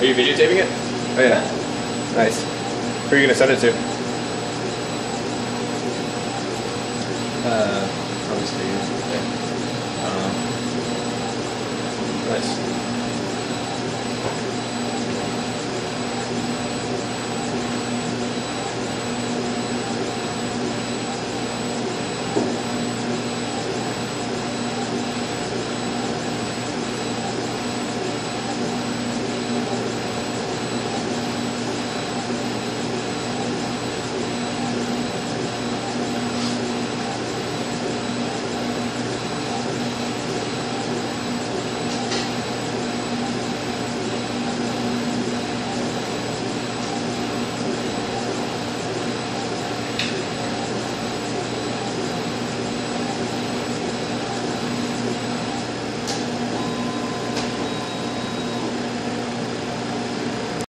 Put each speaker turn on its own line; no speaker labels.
Are you videotaping it?
Oh yeah. Nice. Who are you gonna send it to?
Uh, obviously.
Um, nice.